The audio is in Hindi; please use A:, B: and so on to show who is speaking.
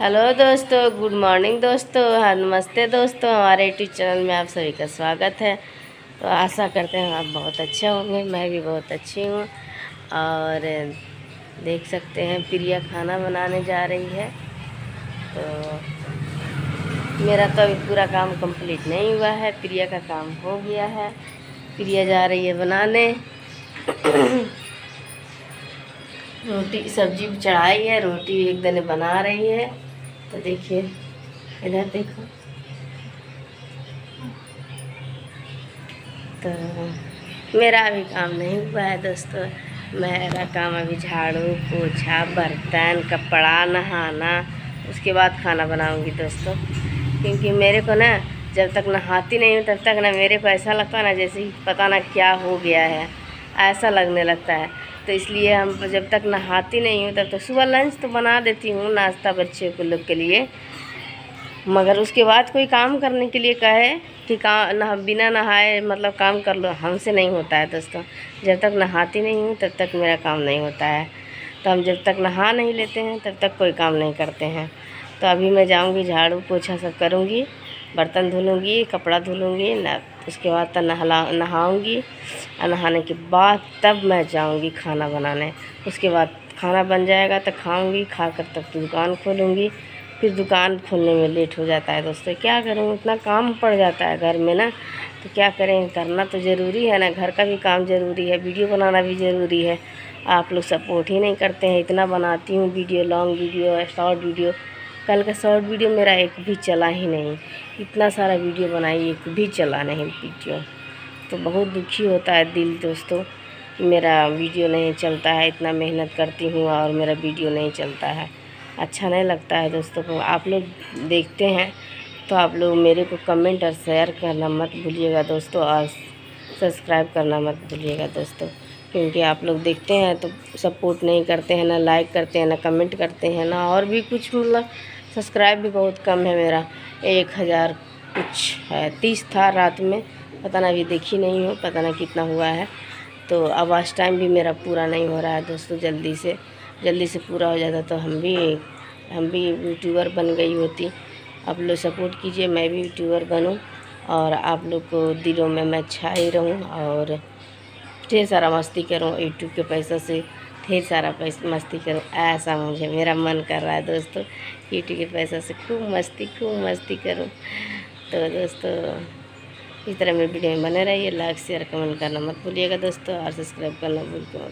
A: हेलो दोस्तों, गुड मॉर्निंग दोस्तों हाँ नमस्ते दोस्तों, हमारे यूट्यूब चैनल में आप सभी का स्वागत है। तो आशा करते हैं आप बहुत अच्छे होंगे, मैं भी बहुत अच्छी हूँ। और देख सकते हैं, प्रिया खाना बनाने जा रही है। तो मेरा तो अभी पूरा काम कंप्लीट नहीं हुआ है, प्रिया का काम हो गया है। प्रिया जा रही है बनाने। रोटी, सब्ज़ी चढ़ाई है, रोटी एक दिन बना रही है। तो देखिए, इधर देखो। तो मेरा अभी काम नहीं हुआ है दोस्तों। मेरा काम अभी झाड़ू, पोछा, बर्तन, कपड़ा, नहाना, उसके बाद खाना बनाऊँगी दोस्तों। क्योंकि मेरे को ना जब तक नहाती नहीं हूँ, तब तक ना मेरे को ऐसा लगता है ना जैसे पता ना क्या हो गया है। ऐसा लगने लगता है। तो इसलिए हम जब तक नहाती नहीं हूँ, तब तक तो सुबह लंच तो बना देती हूँ नाश्ता बच्चे को लोग के लिए। मगर उसके बाद कोई काम करने के लिए कहे कि काम नहा, बिना नहाए मतलब काम कर लो, हमसे नहीं होता है दोस्तों। जब तक नहाती नहीं हूँ, तब तक मेरा काम नहीं होता है। तो हम जब तक नहा नहीं लेते हैं, तब तक कोई काम नहीं करते हैं। तो अभी मैं जाऊँगी, झाड़ू पोछा सब करूँगी, बर्तन धुलूँगी, कपड़ा धुलूँगी उसके बाद तो नहला नहाऊँगी। और नहाने के बाद तब मैं जाऊँगी खाना बनाने। उसके बाद खाना बन जाएगा तो खाऊँगी खा कर तब दुकान खोलूँगी। फिर दुकान खोलने में लेट हो जाता है दोस्तों। क्या करूँ? इतना काम पड़ जाता है घर में ना। तो क्या करें? करना तो ज़रूरी है ना। घर का भी काम ज़रूरी है। वीडियो बनाना भी ज़रूरी है। आप लोग सपोर्ट ही नहीं करते हैं। इतना बनाती हूँ video, long video, short video. कल का शॉर्ट वीडियो मेरा एक भी चला ही नहीं। इतना सारा वीडियो बनाई, एक भी चला नहीं वीडियो तो बहुत दुखी होता है दिल दोस्तों, कि मेरा वीडियो नहीं चलता है, इतना मेहनत करती हूँ और मेरा वीडियो नहीं चलता है। अच्छा नहीं लगता है दोस्तों को। आप लोग देखते हैं तो आप लोग मेरे को कमेंट और शेयर करना मत भूलिएगा दोस्तों और सब्सक्राइब करना मत भूलिएगा दोस्तों। क्योंकि आप लोग देखते हैं तो सपोर्ट नहीं करते हैं, ना लाइक करते हैं, ना कमेंट करते हैं, ना और भी कुछ मतलब सब्सक्राइब भी बहुत कम है मेरा। एक हज़ार कुछ है, तीस था रात में, पता ना अभी देखी नहीं हो, पता ना कितना हुआ है। तो अब आज टाइम भी मेरा पूरा नहीं हो रहा है दोस्तों, जल्दी से जल्दी से पूरा हो जाता तो हम भी हम भी यूट्यूबर बन गई होती। आप लोग सपोर्ट कीजिए, मैं भी यूट्यूबर बनूँ और आप लोग को दिलों में मैं छाई रहूँ और ढेर सारा मस्ती करूँ यूट्यूब के पैसों से ढेर सारा पैसा, मस्ती करूँ, ऐसा मुझे, मेरा मन कर रहा है दोस्तों। यूट्यूब के पैसों से खूब मस्ती खूब मस्ती करूँ। तो दोस्तों, इस तरह मेरे वीडियो में बने रहिए, लाइक, शेयर, कमेंट करना मत भूलिएगा दोस्तों, और सब्सक्राइब करना भूल के